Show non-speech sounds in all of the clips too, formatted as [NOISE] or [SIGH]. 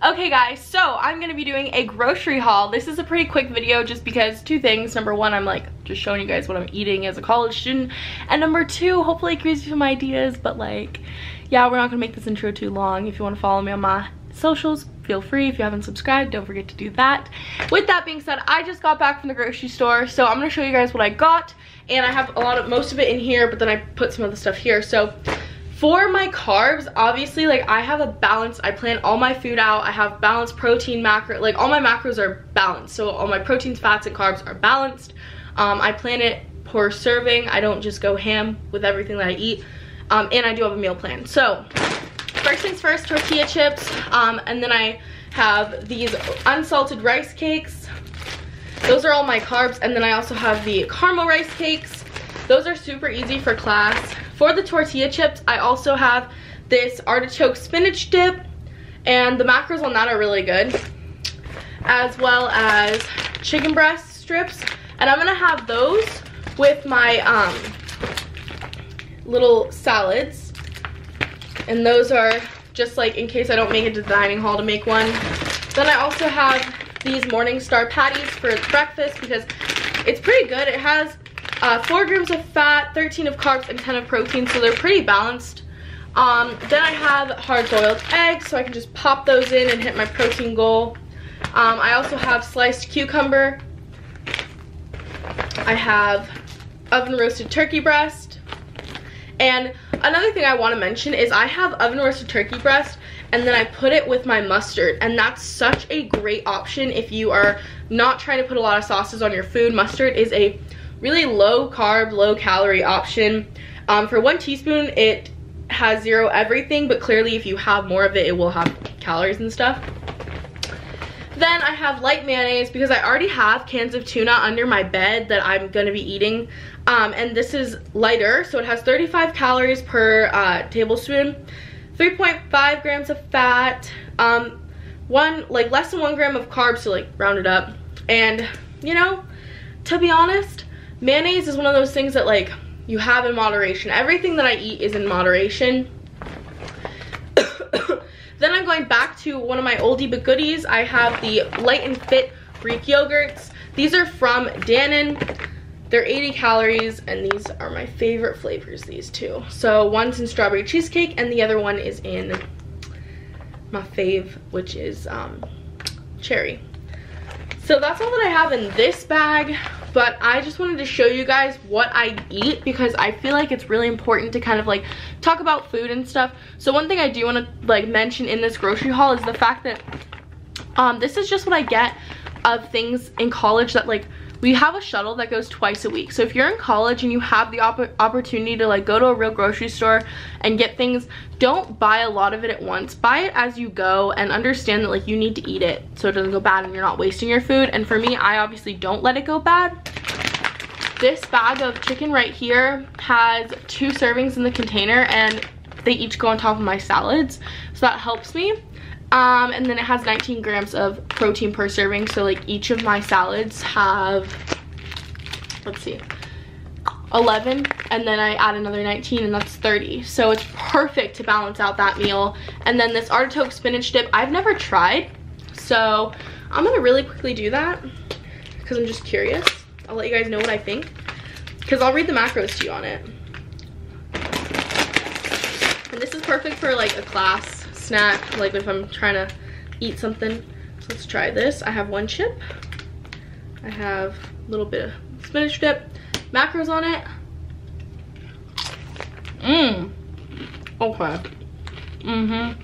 Okay guys, so I'm gonna be doing a grocery haul. This is a pretty quick video just because two things. Number one, I'm like just showing you guys what I'm eating as a college student. And number two, hopefully it gives you some ideas, but like, yeah, we're not gonna make this intro too long. If you wanna follow me on my socials, feel free. If you haven't subscribed, don't forget to do that. With that being said, I just got back from the grocery store, so I'm gonna show you guys what I got. And I have a lot of, most of it in here, but then I put some of the stuff here. So for my carbs, obviously, like I have a balance. I plan all my food out. I have balanced protein, macro, like all my macros are balanced. So all my proteins, fats, and carbs are balanced. Um, I plan it per serving. I don't just go ham with everything that I eat. Um, and I do have a meal plan. So first things first, tortilla chips. Um, and then I have these unsalted rice cakes. Those are all my carbs. And then I also have the caramel rice cakes. Those are super easy for class. For the tortilla chips, I also have this artichoke spinach dip, and the macros on that are really good, as well as chicken breast strips. And I'm gonna have those with my um, little salads. And those are just like in case I don't make it to the dining hall to make one. Then I also have these Morningstar patties for breakfast because it's pretty good. It has uh, 4 grams of fat, 13 of carbs, and 10 of protein, so they're pretty balanced. Um, then I have hard boiled eggs, so I can just pop those in and hit my protein goal. Um, I also have sliced cucumber. I have oven roasted turkey breast. And another thing I want to mention is I have oven roasted turkey breast and then I put it with my mustard and that's such a great option if you are not trying to put a lot of sauces on your food. Mustard is a really low carb, low calorie option. Um, for one teaspoon, it has zero everything, but clearly if you have more of it, it will have calories and stuff. Then I have light mayonnaise because I already have cans of tuna under my bed that I'm gonna be eating. Um, and this is lighter, so it has 35 calories per uh, tablespoon, 3.5 grams of fat, um, one, like less than one gram of carbs to like round it up. And you know, to be honest, mayonnaise is one of those things that like you have in moderation. Everything that I eat is in moderation. [COUGHS] then I'm going back to one of my oldie but goodies. I have the Light and Fit Greek yogurts. These are from Dannon. They're 80 calories and these are my favorite flavors, these two. So one's in strawberry cheesecake and the other one is in my fave, which is um, cherry. So that's all that I have in this bag but I just wanted to show you guys what I eat because I feel like it's really important to kind of like talk about food and stuff. So one thing I do want to like mention in this grocery haul is the fact that um, this is just what I get of things in college that like we have a shuttle that goes twice a week. So if you're in college and you have the opp opportunity to like go to a real grocery store and get things don't buy a lot of it at once. Buy it as you go and understand that like you need to eat it so it doesn't go bad and you're not wasting your food. And for me i obviously don't let it go bad. This bag of chicken right here has two servings in the container and they each go on top of my salads. So that helps me um, and then it has 19 grams of protein per serving. So like each of my salads have, let's see, 11 and then I add another 19 and that's 30. So it's perfect to balance out that meal. And then this artichoke spinach dip, I've never tried. So I'm gonna really quickly do that because I'm just curious. I'll let you guys know what I think because I'll read the macros to you on it. And this is perfect for like a class snack, like if I'm trying to eat something. So let's try this. I have one chip. I have a little bit of spinach dip, macros on it. Mmm. Okay. Mm-hmm.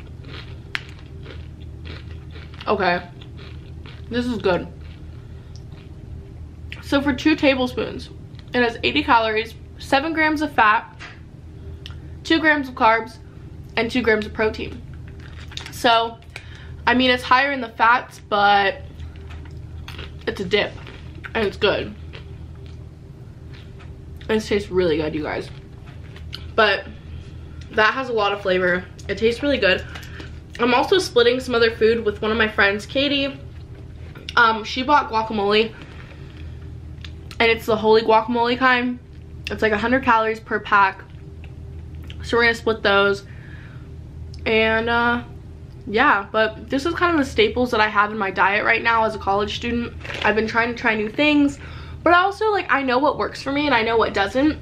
Okay. This is good. So for two tablespoons, it has 80 calories, 7 grams of fat, 2 grams of carbs, and 2 grams of protein. So, I mean, it's higher in the fats, but it's a dip and it's good. It tastes really good, you guys. But that has a lot of flavor. It tastes really good. I'm also splitting some other food with one of my friends, Katie. Um, she bought guacamole and it's the Wholly Guacamole kind. It's like 100 calories per pack. So we're gonna split those. And uh, yeah, but this is kind of the staples that I have in my diet right now as a college student. I've been trying to try new things, but also like I know what works for me and I know what doesn't.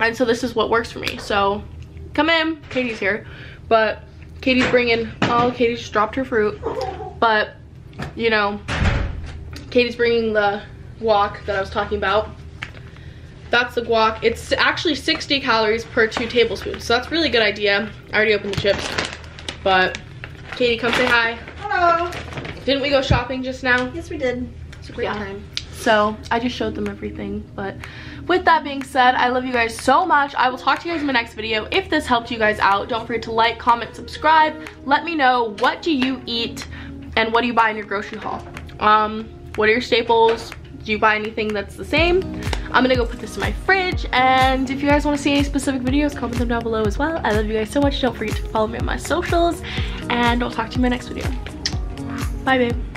And so this is what works for me. So come in, Katie's here, but Katie's bringing, oh, Katie just dropped her fruit. But, you know, Katie's bringing the guac that I was talking about. That's the guac. It's actually 60 calories per two tablespoons. So that's really good idea. I already opened the chips. But Katie, come say hi. Hello. Didn't we go shopping just now? Yes, we did. It's a great yeah. time. So I just showed them everything. But with that being said, I love you guys so much. I will talk to you guys in my next video. If this helped you guys out, don't forget to like, comment, subscribe. Let me know what do you eat and what do you buy in your grocery haul. Um, what are your staples? Do you buy anything that's the same? I'm gonna go put this in my fridge and if you guys want to see any specific videos, comment them down below as well. I love you guys so much. Don't forget to follow me on my socials and I'll talk to you in my next video. Bye, babe.